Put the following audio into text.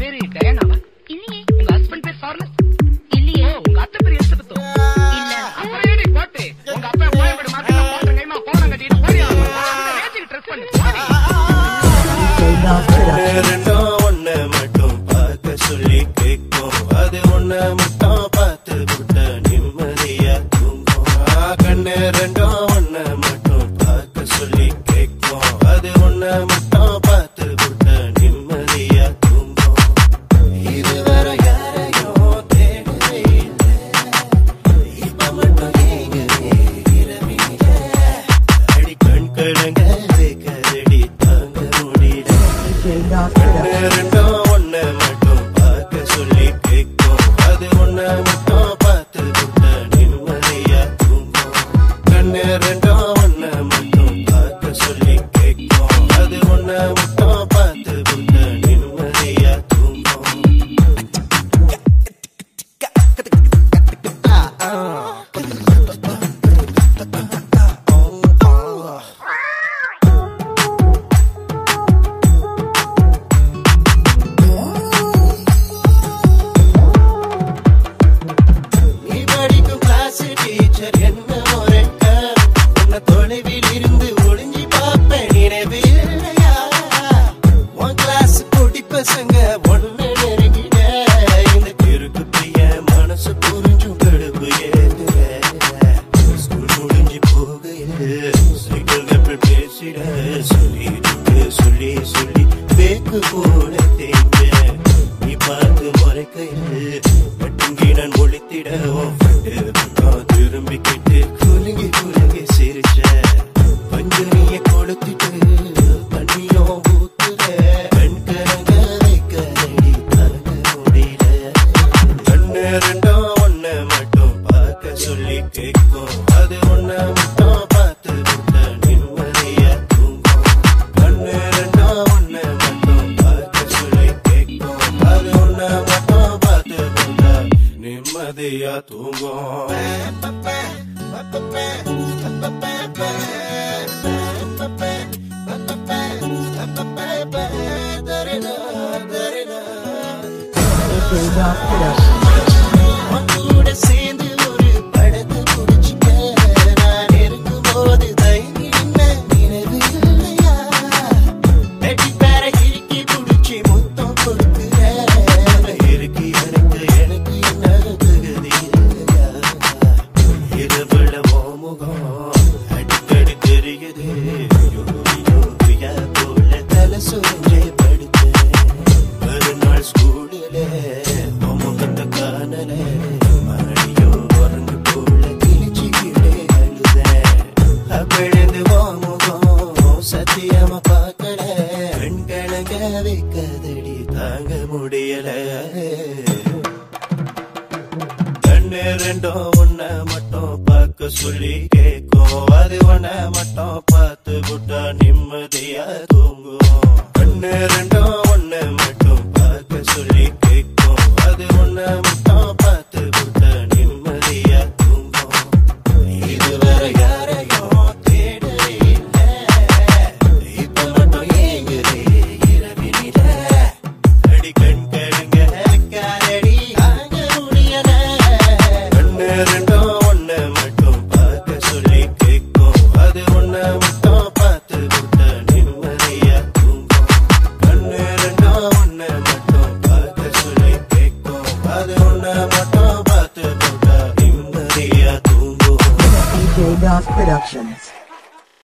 பேரு டயானாவா இல்லையே. உங்க ஹஸ்பண்ட் பேர் சார்லஸ் இல்லையே. உங்க அத்தை பேர் எலிசபெத் ரெண்டும் ஒண்ணு மட்டும் பார்க்க சொல்லி கேட்கும். அது ஒண்ணு மட்டும் மனசு புரிஞ்சு கடுப்பு ஸ்கூல் முடிஞ்சு போகையில் சிக்கல்கள் பேசிட. சொல்லிட்டு சொல்லி சொல்லி பேக்கு போல தேங்க நீ பார்த்து முறைக்கையில் பட்டுங்கி நான் ஒழித்திட சொல்லி கேட்கும் அது ஒண்ணு மட்டும் பார்த்து விட்ட நிம்மதிய தூங்கும் கண்ணு ரெண்டா ஒண்ணு மட்டும் பார்க்க சொல்லி கேட்கும் அது ஒண்ணு மட்டும் பார்த்து விட்ட நிம்மதியா தூங்கும் Thank you. முடியல. கண்ணு ரெண்டும் உன்னை மட்டும் பார்க்க சொல்லி கேட்கும். அது உன்னை மட்டும் பார்க்க Productions.